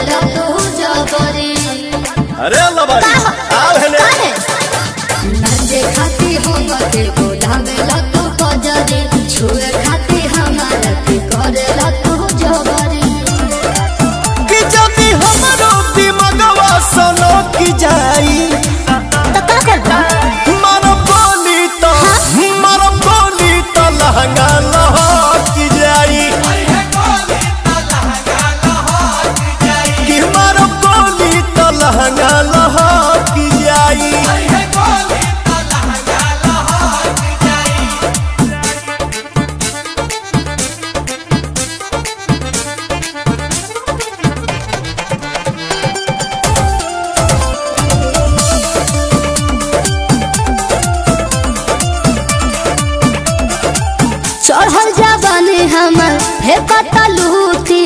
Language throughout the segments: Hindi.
আল্লাহ পূজা করে আরে আল্লাহ चढ़ल हमर। हे पता लूटी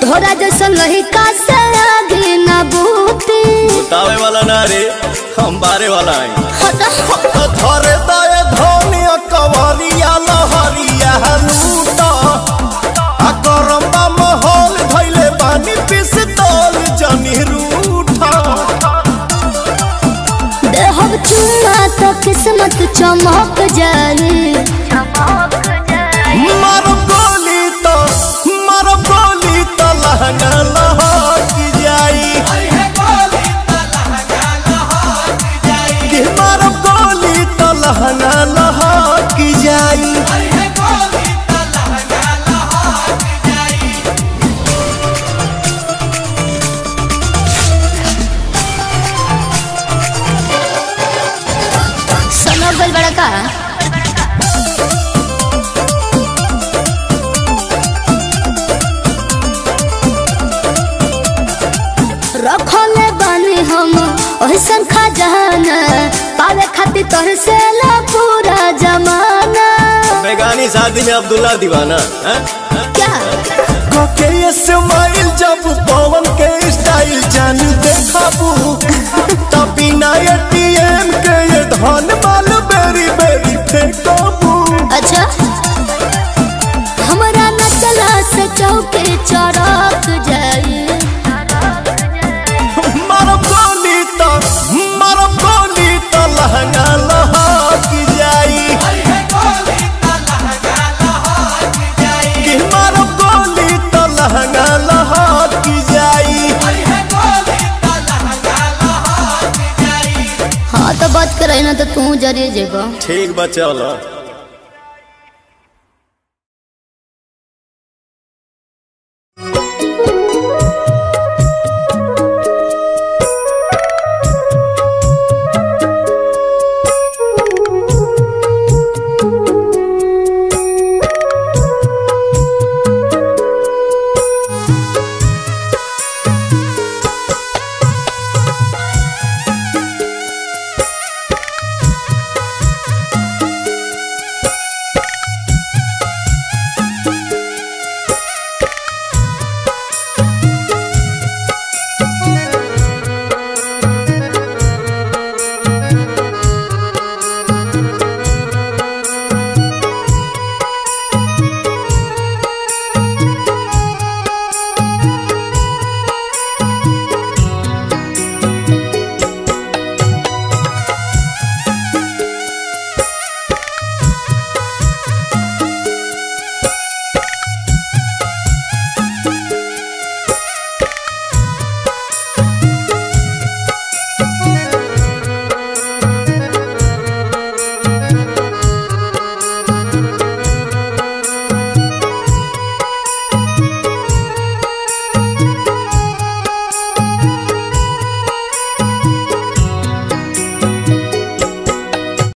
तोरा जैसन लहिका से आगे न बूती तावे वाला ना रे हम बारे वाला हटा तो धरे दए धनिया कवरिया लहरिया लूटा। आ गरम्बा महल धैले पानी पिस्तौल जनी रूठा। देहब चुना तो किस्मत चमक जाए रखले बानी हम ओहसन खजाना पावे खातिर तोहर से ला पूरा जमाना। बेगानी शादी में अब्दुल्ला दीवाना क्या? क्या के स्माइल जब पवन के स्टाइल जानी देखाबू तब बिना एटीएम के तो बात करे ना तो तू ज़रिए जेबा। ठीक बा चलो।